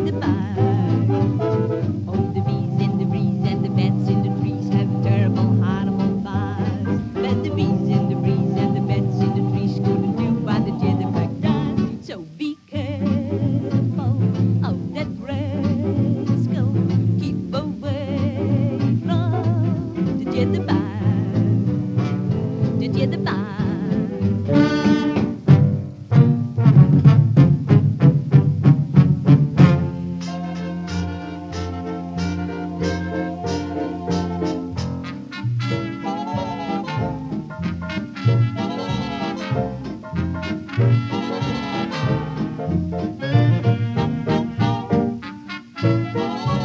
the jitterbug. Oh, the bees in the breeze and the bats in the trees have terrible, horrible buzz. But the bees in the breeze and the bats in the trees couldn't do what the jitterbug does. So be careful of that rascal. Keep away from the jitterbug. The jitterbug. Música